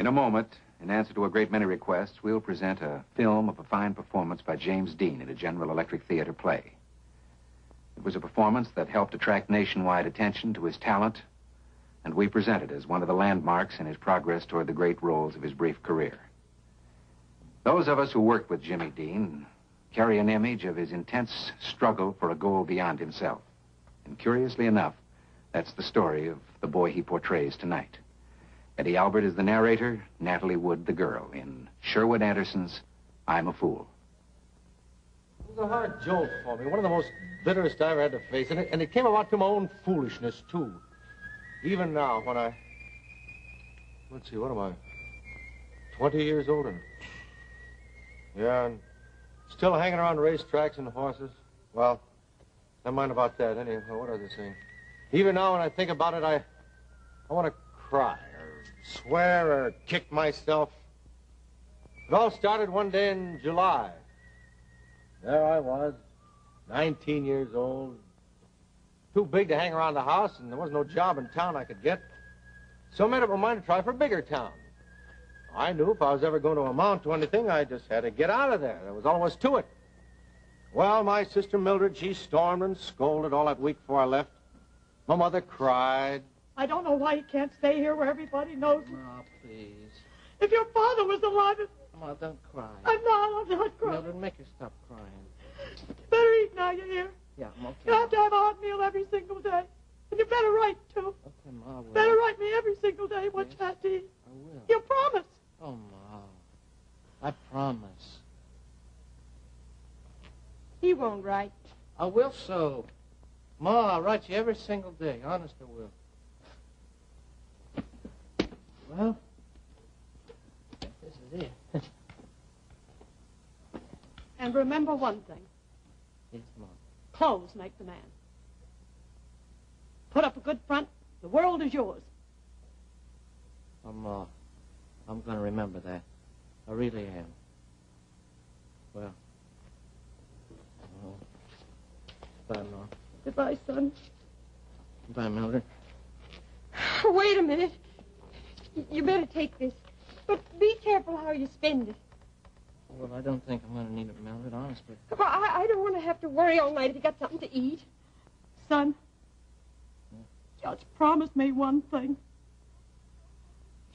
In a moment, in answer to a great many requests, we'll present a film of a fine performance by James Dean at a General Electric Theater play. It was a performance that helped attract nationwide attention to his talent, and we present it as one of the landmarks in his progress toward the great roles of his brief career. Those of us who worked with Jimmy Dean carry an image of his intense struggle for a goal beyond himself. And curiously enough, that's the story of the boy he portrays tonight. Eddie Albert is the narrator, Natalie Wood the girl in Sherwood Anderson's I'm a Fool. It was a hard jolt for me, one of the most bitterest I ever had to face, and it, and it came about to my own foolishness, too. Even now, when I... Let's see, what am I? 20 years older. Yeah, and still hanging around racetracks and horses. Well, never mind about that. Anyway, what was I saying? Even now, when I think about it, I, I want to cry swear or kick myself. It all started one day in July. There I was, 19 years old, too big to hang around the house, and there was no job in town I could get. So I made up my mind to try for a bigger town. I knew if I was ever going to amount to anything, I just had to get out of there. There was all was to it. Well, my sister Mildred, she stormed and scolded all that week before I left. My mother cried. I don't know why you can't stay here where everybody knows. him. Ma, please. If your father was alive, if... Ma, don't cry. I'm not, I'm not crying. Mildred, make her stop crying. Better eat now, you hear? Yeah, I'm okay. You have to have a hot meal every single day. And you better write, too. Okay, Ma, I will. Better write me every single day what Yes. you had to eat. I will. You promise. Oh, Ma. I promise. He won't write. I will so. Ma, I'll write you every single day. Honest, I will. Well, this is it. And remember one thing. yes, Ma. Clothes make the man. Put up a good front. The world is yours. Oh, Ma. I'm uh, going to remember that. I really am. Well. oh. Bye, Ma. Goodbye, son. Bye, Mildred. Wait a minute. You better take this. But be careful how you spend it. Well, I don't think I'm going to need it, Mildred, honestly. Well, I, I don't want to have to worry all night if you got something to eat. Son, just promise me one thing.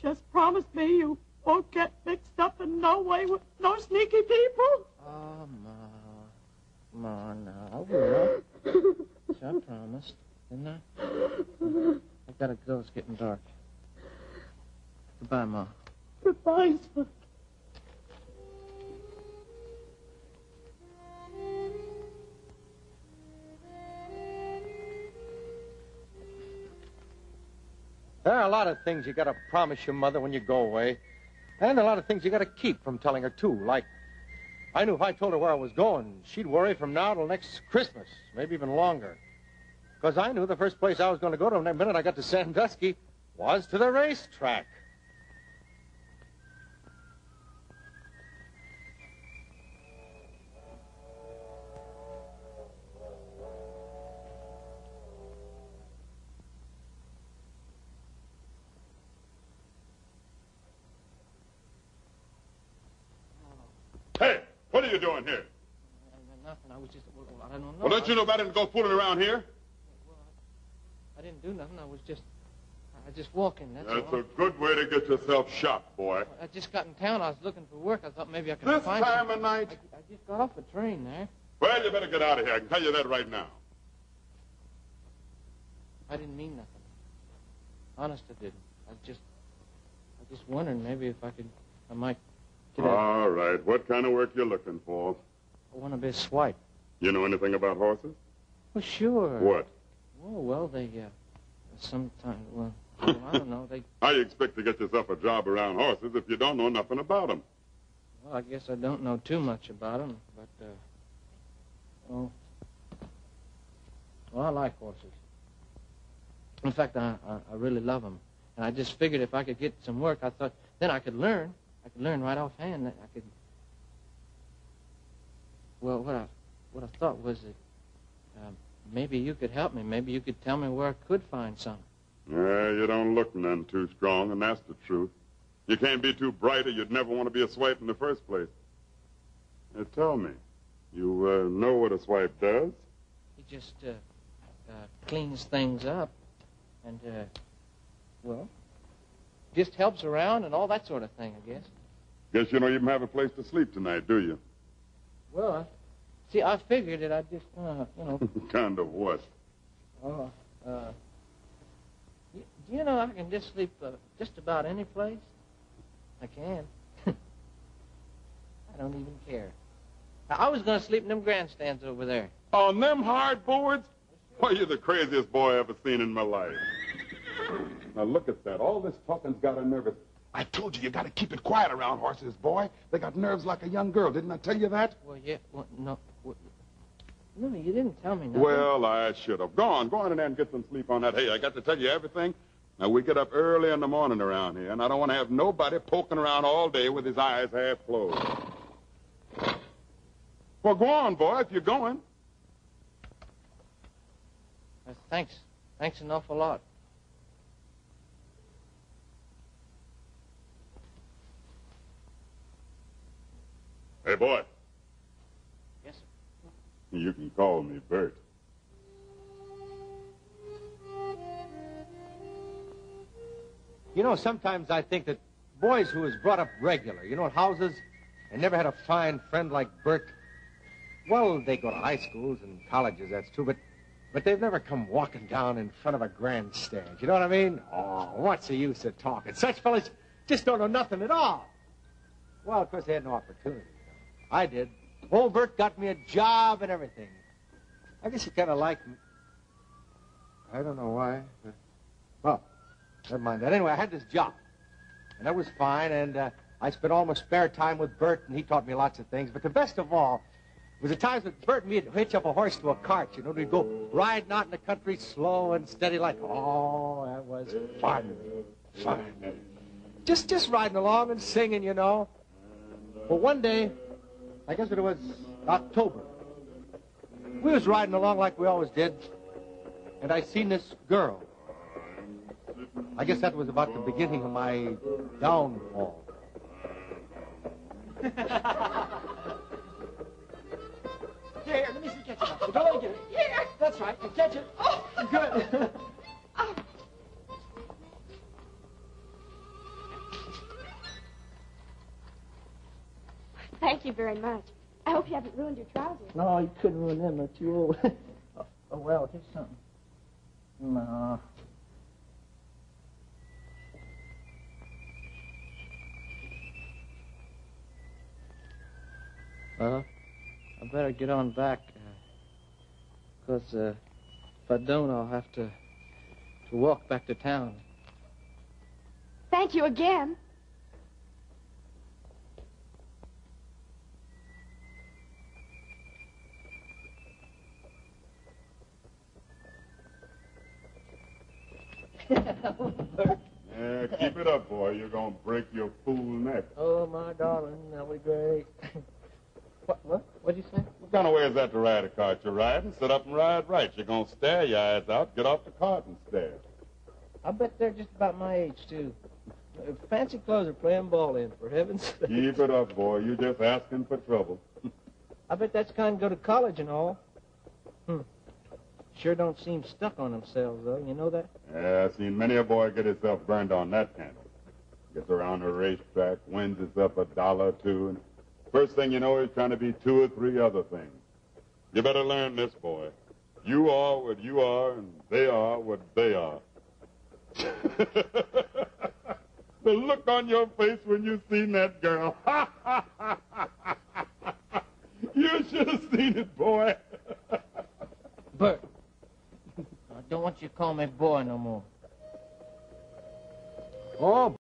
Just promise me you won't get mixed up in no way with no sneaky people. Oh, Ma. Ma, no. I will. I promised, didn't I? I've gotta go. It's getting dark. Goodbye, Ma. Goodbye, son. There are a lot of things you gotta promise your mother when you go away. And a lot of things you gotta keep from telling her, too. Like, I knew if I told her where I was going, she'd worry from now till next Christmas, maybe even longer. Because I knew the first place I was going to go to the minute I got to Sandusky was to the racetrack. You doing here? Nothing. I was just. Well, I don't know. Well, don't you know better than to go fooling around here? I didn't do nothing. I was just. I just walking. That's, That's all. a good way to get yourself shot, boy. I just got in town. I was looking for work. I thought maybe I could This find. time some- of night? I, I just got off a train there. Well, you better get out of here. I can tell you that right now. I didn't mean nothing. Honest, I didn't. I just. I just wondered maybe if I could. I might. A, All right. What kind of work you looking for? I want to be a swipe. You know anything about horses? Well, sure. What? Oh well, they. Uh, sometime. Well, well, I don't know. They. How you expect to get yourself a job around horses if you don't know nothing about them? Well, I guess I don't know too much about them, but. Uh, well. Well, I like horses. In fact, I, I, I really love them. And I just figured if I could get some work, I thought then I could learn. I could learn right offhand. that I could. Well, what I what I thought was that um, maybe you could help me. Maybe you could tell me where I could find some. Yeah, you don't look none too strong, and that's the truth. You can't be too bright or you'd never want to be a swipe in the first place. Now tell me, you uh, know what a swipe does? He just uh, uh, cleans things up and, uh, well, just helps around and all that sort of thing, I guess. Guess you don't even have a place to sleep tonight, do you? Well, I, see, I figured that I'd just, uh, you know, kind of what? uh, uh, y- do you know I can just sleep uh, just about any place? I can. I don't even care. I I was going to sleep in them grandstands over there. On them hard boards? Why, you're the craziest boy I ever seen in my life. Now look at that. All this talking's got a nervous. I told you, you got to keep it quiet around horses, boy. They got nerves like a young girl. Didn't I tell you that? Well, yeah, well, no, well, no, you didn't tell me nothing. Well, I should have. Go on, go on in there and get some sleep on that. Hey, I got to tell you everything. Now, we get up early in the morning around here, and I don't want to have nobody poking around all day with his eyes half closed. Well, go on, boy, if you're going. Uh, thanks, thanks an awful lot. Hey, boy, Yes, sir. you can call me Bert. You know, sometimes I think that boys who was brought up regular, you know, in houses, and never had a fine friend like Bert, well, they go to high schools and colleges, that's true, but but they've never come walking down in front of a grandstand. You know what I mean? Oh, what's the use of talking? Such fellas just don't know nothing at all. Well, of course, they had no opportunity. I did. Old Bert got me a job and everything. I guess he kind of liked me. I don't know why. but- Well, Never mind that. Anyway, I had this job, and that was fine, and uh, I spent all my spare time with Bert, and he taught me lots of things. But the best of all was the times that Bert and me would hitch up a horse to a cart, you know, we'd go riding out in the country slow and steady like, oh, that was fun, fun. Just, just riding along and singing, you know. Well, one day, I guess it was October, we was riding along like we always did, and I seen this girl. I guess that was about the beginning of my downfall. Here, let me see catch it. Don't let me get it. Here. That's right. Catch it. Oh, good. Thank you very much. I hope you haven't ruined your trousers. no, you couldn't ruin them. They're too old. oh, oh, well, here's something. No. Well, I better get on back, because uh, if I don't, I'll have to to walk back to town. Thank you again. Yeah, keep it up, boy. You're going to break your fool neck. Oh, my darling, that'll be great. what? What? What'd you say? What kind of way is that to ride a cart? You're riding, sit up and ride right. You're going to stare your eyes out, get off the cart and stare. I bet they're just about my age too. Fancy clothes are playing ball in, for heaven's sake. Keep it up, boy. You're just asking for trouble. I bet that's kind of go to college and all. Hmm. Sure don't seem stuck on themselves, though. You know that? Yeah, I've seen many a boy get himself burned on that candle. Gets around the racetrack, wins himself a dollar or two, and first thing you know, he's trying to be two or three other things. You better learn this, boy. You are what you are, and they are what they are. the look on your face when you seen that girl. you should have seen it, boy. You call me boy. Oh,